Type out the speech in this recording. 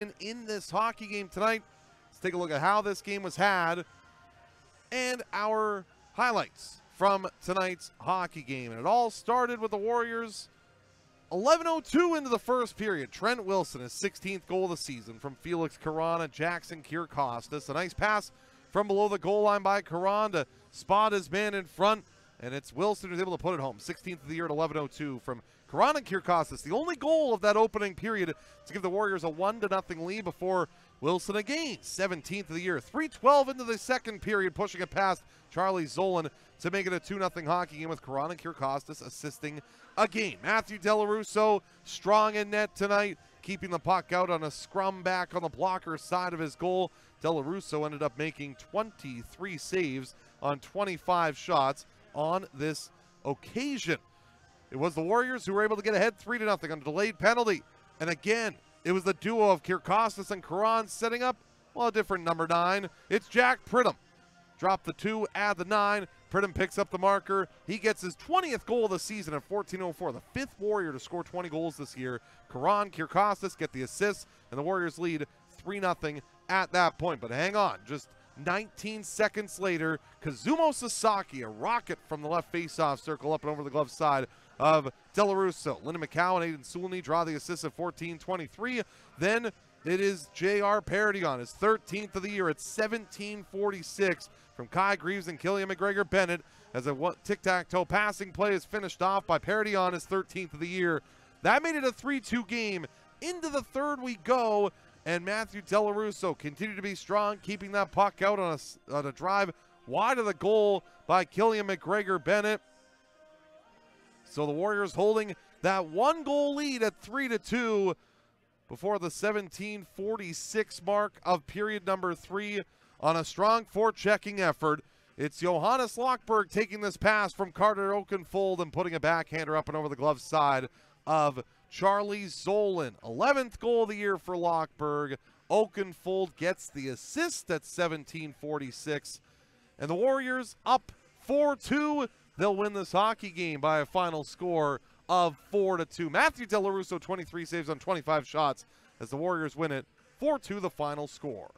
in, this hockey game tonight. Let's take a look at how this game was had and our highlights from tonight's hockey game. And it all started with the Warriors 11.02 into the first period. Trent Wilson, his 16th goal of the season from Felix Carana, Jackson Kyrkostas. A nice pass from below the goal line by Karan to spot his man in front. And it's Wilson who's able to put it home. 16th of the year at 11.02 from Karan and Kyrkostas. The only goal of that opening period to give the Warriors a 1 to nothing lead before Wilson again. 17th of the year. 3.12 into the second period, pushing it past Charlie Zolan to make it a 2 0 hockey game with Karan and Kyrkostas assisting again. Matthew DellaRusso strong in net tonight, keeping the puck out on a scrum back on the blocker side of his goal. DellaRusso ended up making 23 saves on 25 shots on this occasion. It was the Warriors who were able to get ahead 3 to nothing on a delayed penalty. And again, it was the duo of Kyrkostas and Karan setting up, well, a different number nine. It's Jack Pridham. Drop the two, add the nine. Pridham picks up the marker. He gets his 20th goal of the season at 14.04, the fifth Warrior to score 20 goals this year. Karan, Kyrkostas get the assists, and the Warriors lead 3 0 at that point. But hang on, just 19 seconds later, Kazumo Sasaki, a rocket from the left faceoff circle up and over the glove side of DellaRusso. Lyndon McCowan, and Aiden Sulney draw the assist at 14-23. Then it is J.R. on his 13th of the year at 17-46 from Kai Greaves and Killian McGregor Bennett as a tic-tac-toe passing play is finished off by on his 13th of the year. That made it a 3-2 game. Into the third we go, and Matthew DellaRusso continued to be strong, keeping that puck out on a, on a drive wide of the goal by Killian McGregor Bennett. So the Warriors holding that one goal lead at 3 to 2 before the 1746 mark of period number 3 on a strong forechecking effort. It's Johannes Lockberg taking this pass from Carter Oakenfold and putting a backhander up and over the glove side of Charlie Zolan. 11th goal of the year for Lockberg. Oakenfold gets the assist at 1746. And the Warriors up 4 2 they'll win this hockey game by a final score of 4 to 2. Matthew DellaRusso 23 saves on 25 shots as the Warriors win it 4 2 the final score.